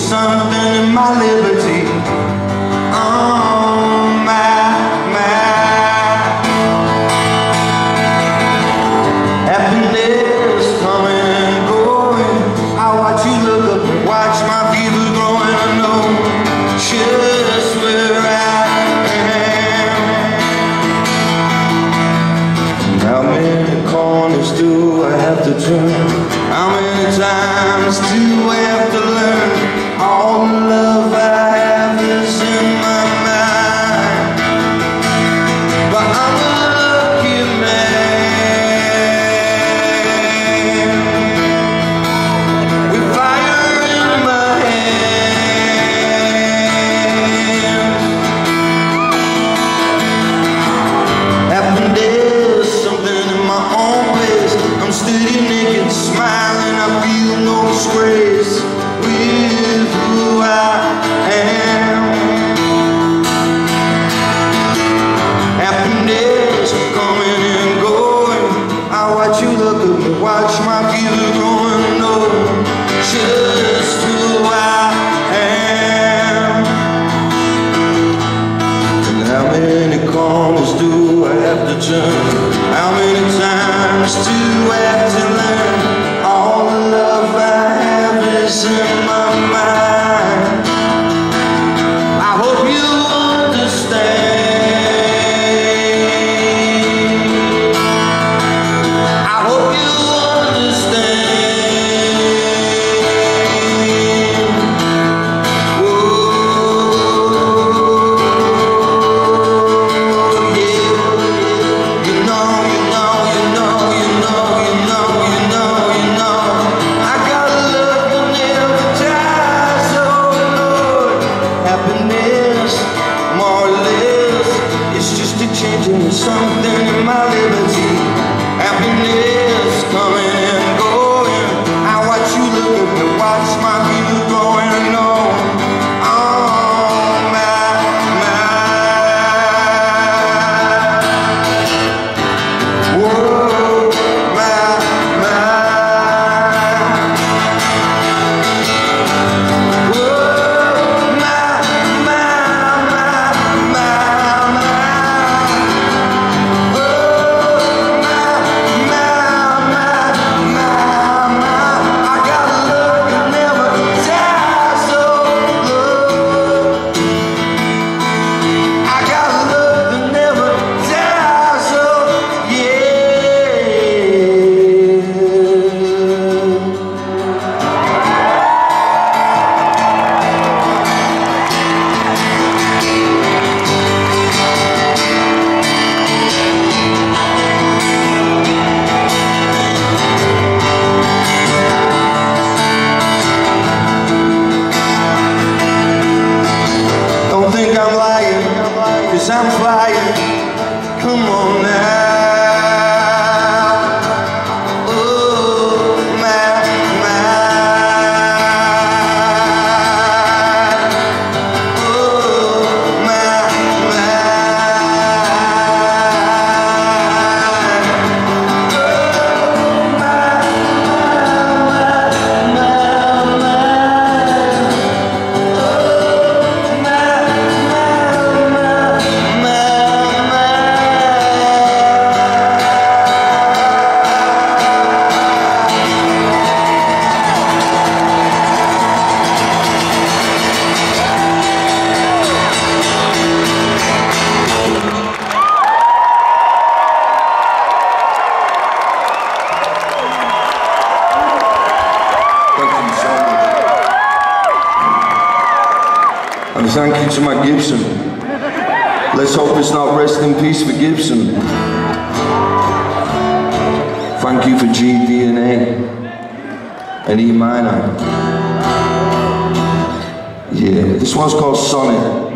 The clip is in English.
something in my liberty. watch you look at me. watch my view growing old. just who I am. And how many corners do I have to turn? Thank you to my Gibson. Let's hope it's not rest in peace for Gibson. Thank you for GDNA and E minor. Yeah, this one's called Sonnet.